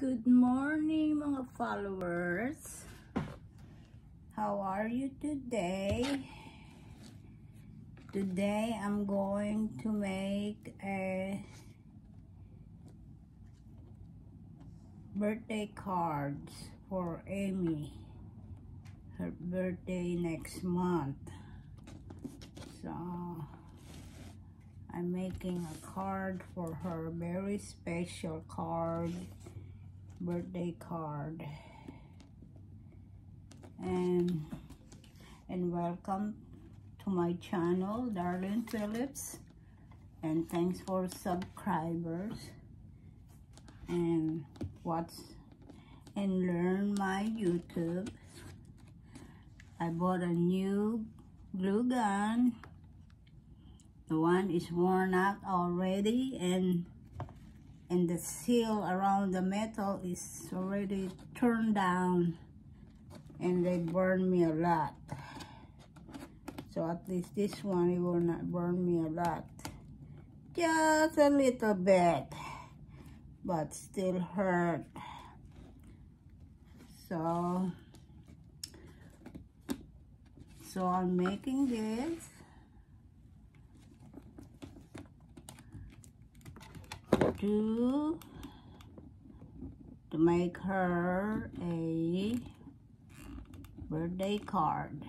Good morning mga followers. How are you today? Today I'm going to make a birthday cards for Amy. Her birthday next month. So I'm making a card for her, very special card birthday card. And and welcome to my channel Darleen Phillips. And thanks for subscribers. And watch and learn my YouTube. I bought a new glue gun. The one is worn out already and and the seal around the metal is already turned down and they burn me a lot. So at least this one it will not burn me a lot. Just a little bit but still hurt. So so I'm making this to to make her a birthday card.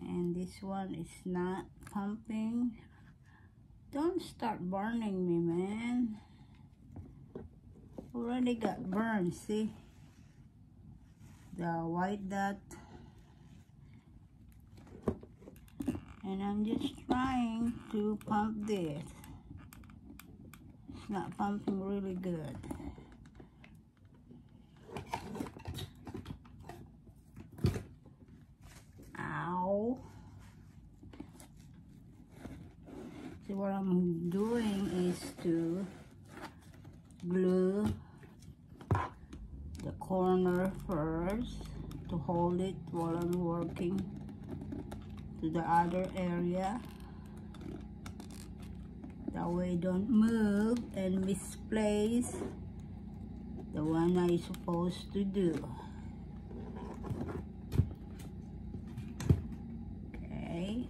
And this one is not pumping. Don't start burning me man. Already got burned see? The white dot. And I'm just trying to pump this not pumping really good. Ow. See what I'm doing is to glue the corner first to hold it while I'm working to the other area that way don't move and misplace the one I supposed to do okay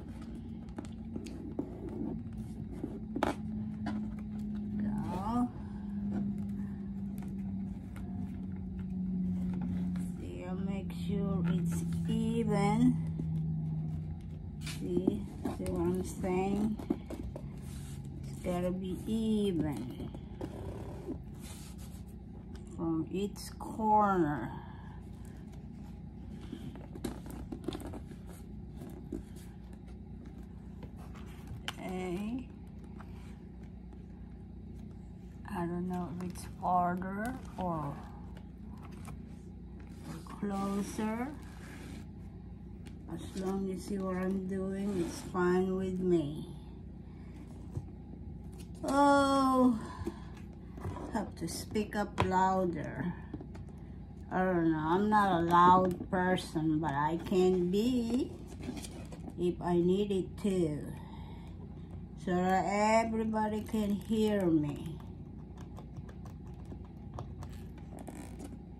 go see I'll make sure it's even see see what I'm saying gotta be even from each corner. Okay. I don't know if it's farther or closer. As long as you see what I'm doing, it's fine with me. Oh, have to speak up louder. I don't know, I'm not a loud person, but I can be if I need it to. So that everybody can hear me.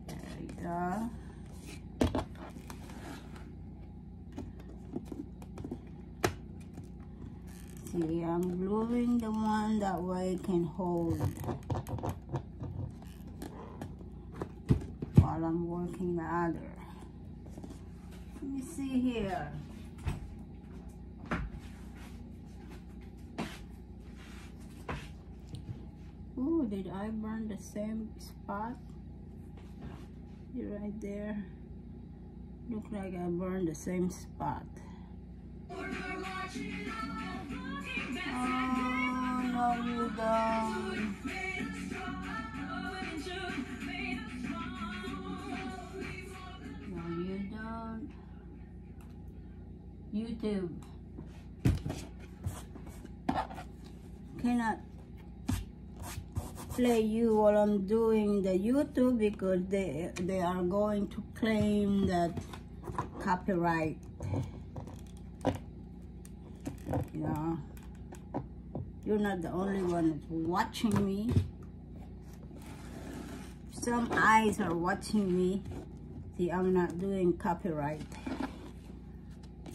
There we go. See, I'm gluing the one that way can hold I'm working the other. Let me see here. Oh, did I burn the same spot? Right there. Look like I burned the same spot. Oh, no, you don't. YouTube. Cannot play you while I'm doing the YouTube because they they are going to claim that copyright. Yeah. You're not the only one watching me. some eyes are watching me. See, I'm not doing copyright.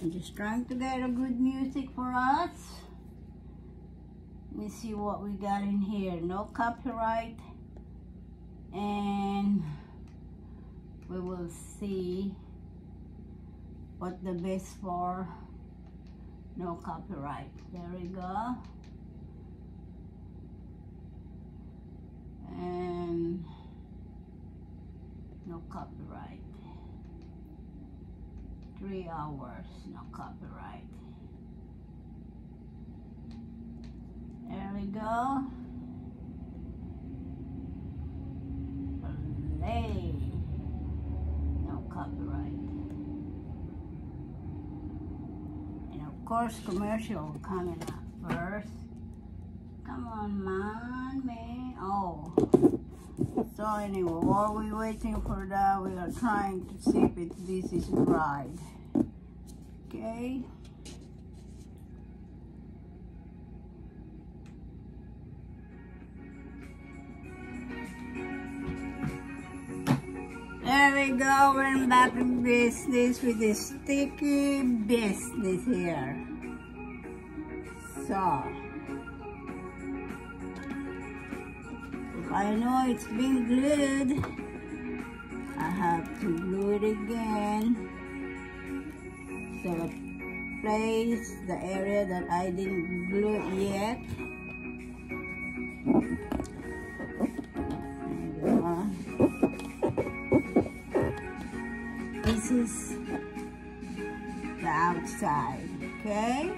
I'm just trying to get a good music for us. Let me see what we got in here. No copyright. And we will see what the best for. No copyright. There we go. And no copyright. Three hours, no copyright. There we go. Play. No copyright. And of course, commercial coming up first. Come on, man, man. Oh. So anyway, while we're waiting for that, we are trying to see if it, this is right. Okay. There we go, we're back in business with the sticky business here. So, if I know it's been glued, I have to glue it again. So, place the area that I didn't glue yet. This is the outside, okay?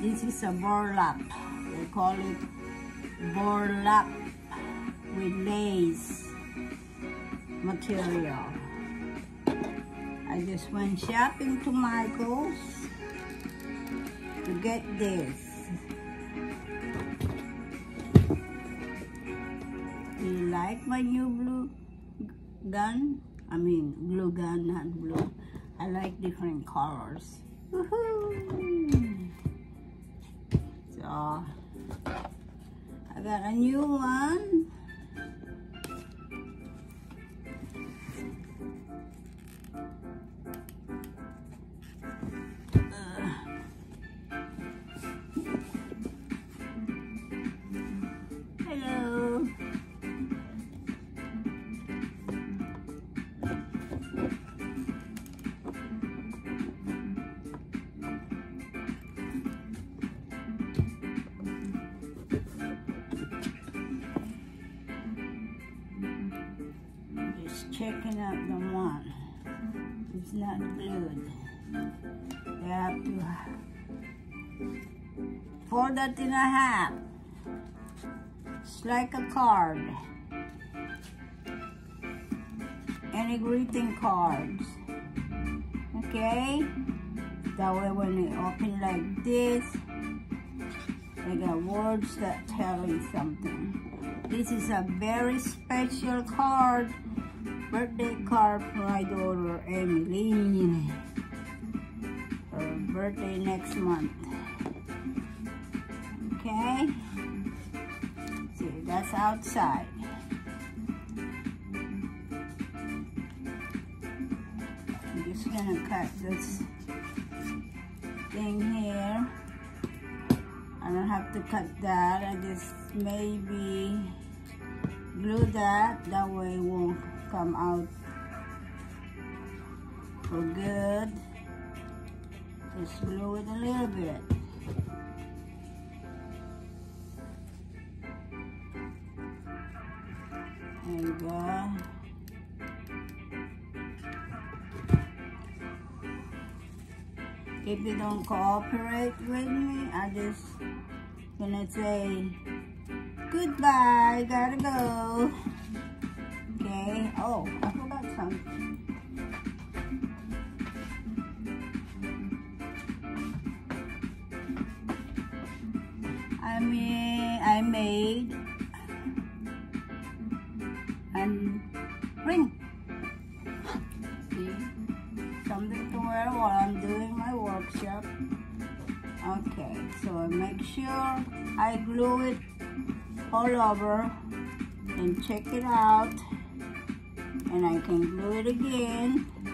This is a burlap. They call it burlap with lace material. I just went shopping to Michael's to get this. Do you like my new blue gun? I mean, blue gun, not blue. I like different colors. So, I got a new one. Out the one. It's not glued. You have to fold that in a half. It's like a card. Any greeting cards. Okay? That way when you open like this, they got words that tell you something. This is a very special card. Birthday card for my daughter Emily. Her birthday next month. Okay? See, that's outside. I'm just gonna cut this thing here. I don't have to cut that. I just maybe glue that. That way it won't come out for good. Just glue it a little bit. There you go. If you don't cooperate with me, I just gonna say goodbye, gotta go. Okay. Oh, I forgot something. I mean, I made and ring. See, something to wear while I'm doing my workshop. Okay, so make sure I glue it all over and check it out. And I can glue it again.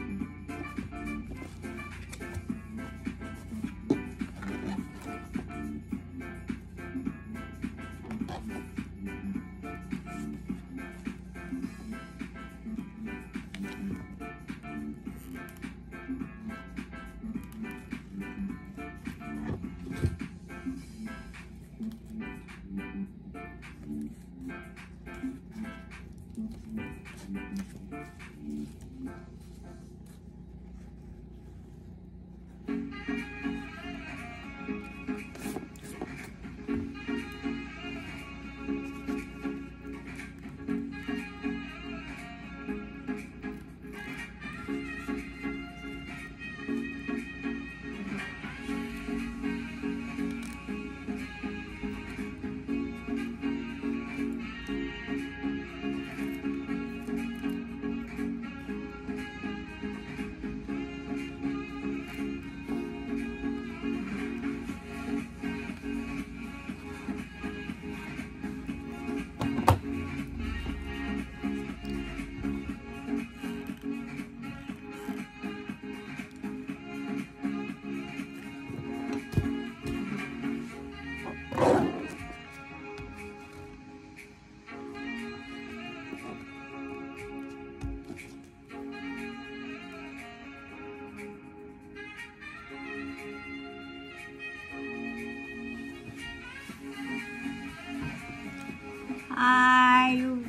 Are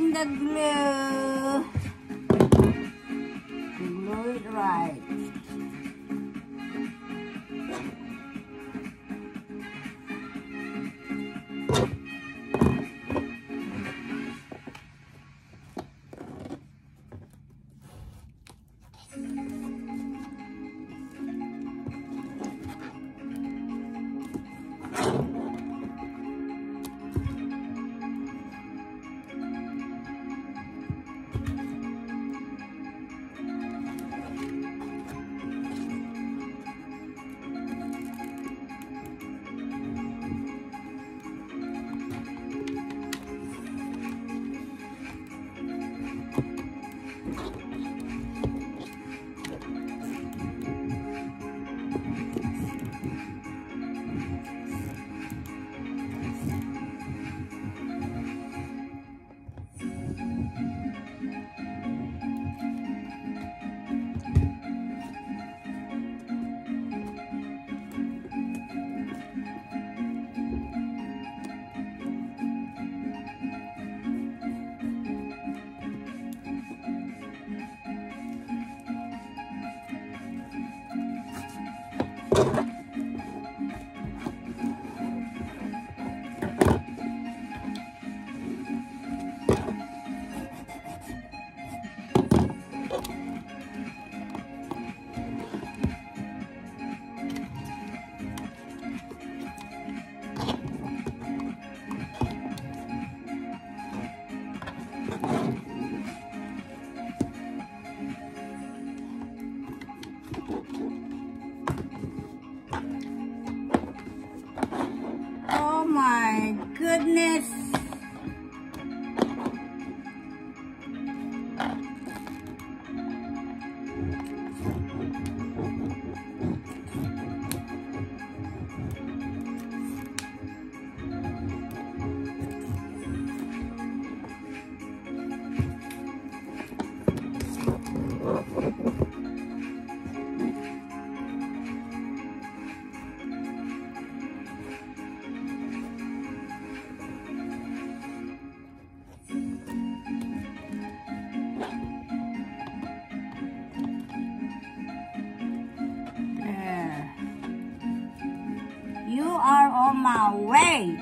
pressing the glue. Glue it right. My way.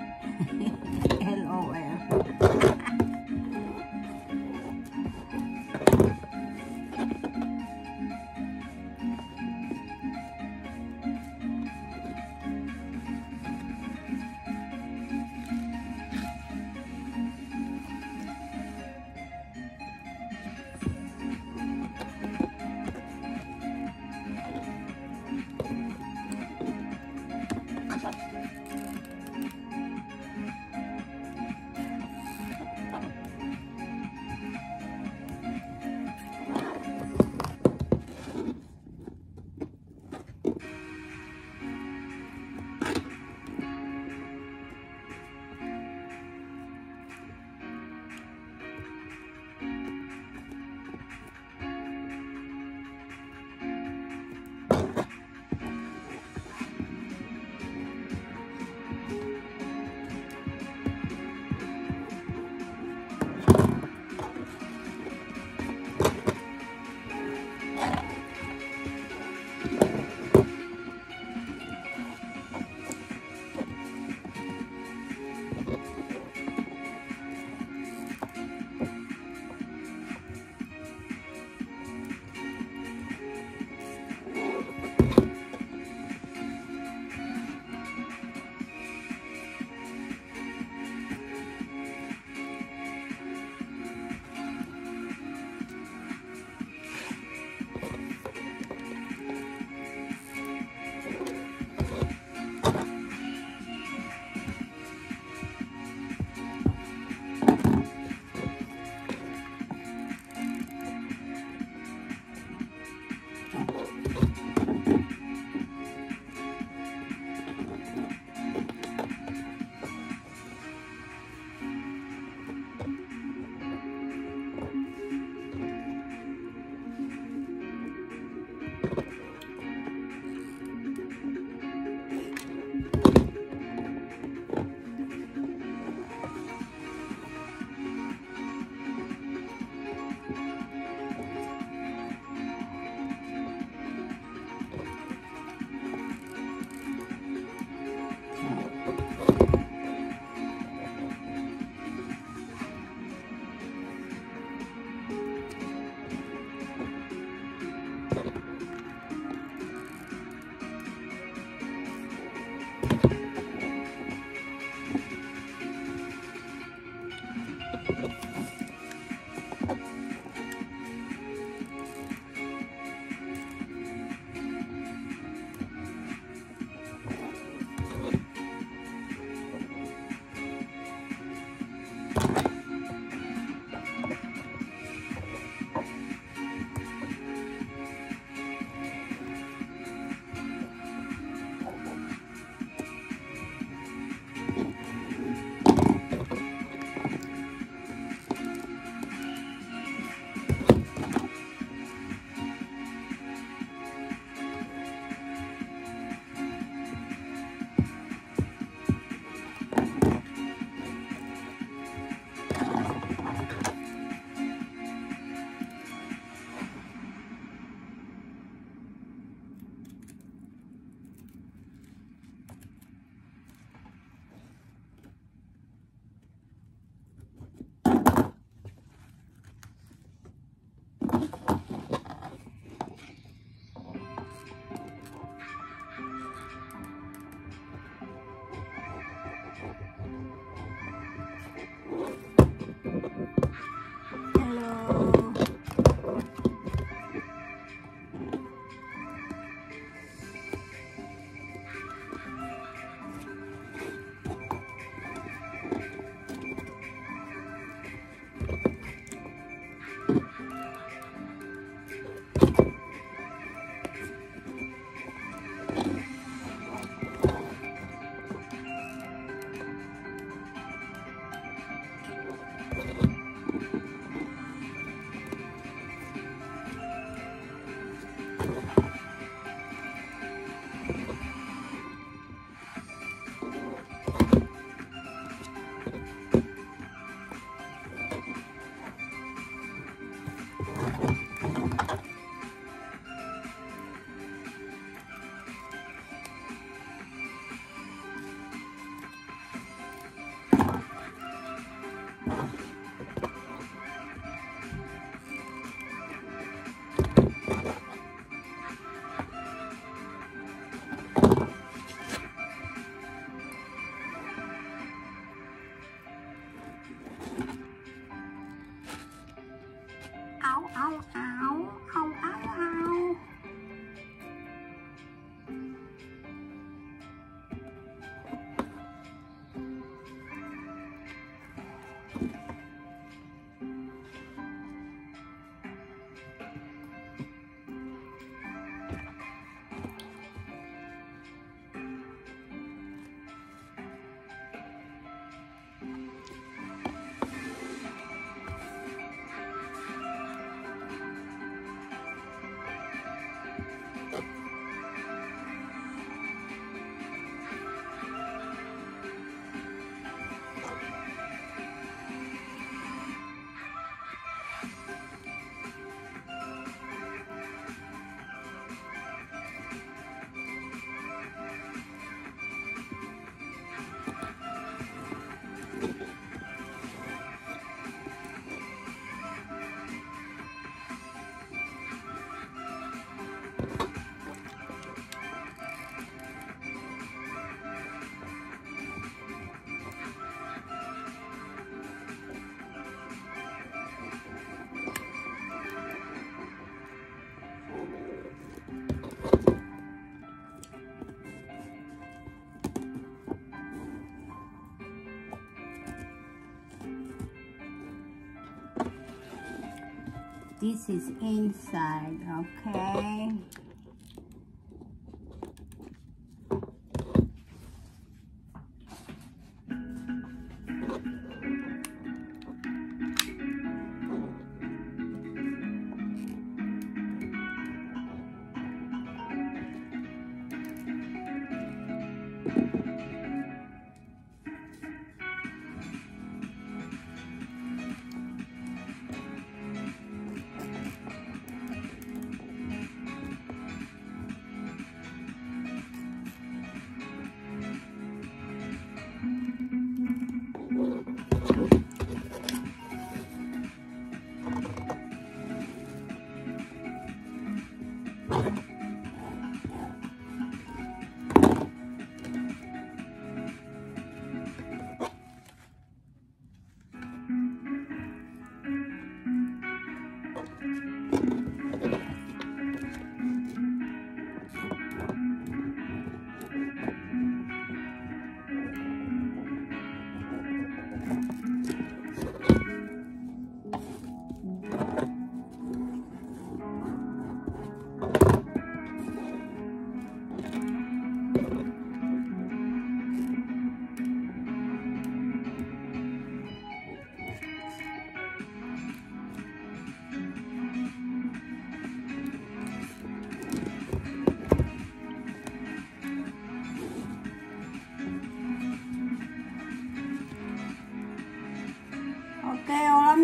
This is inside okay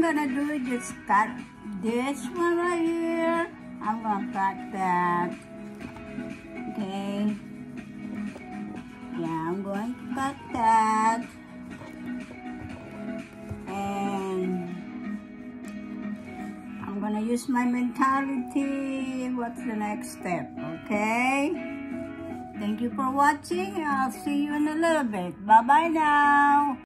gonna do is just cut this one right here. I'm gonna cut that. Okay. Yeah, I'm going to cut that. And I'm gonna use my mentality. What's the next step? Okay. Thank you for watching. I'll see you in a little bit. Bye-bye now.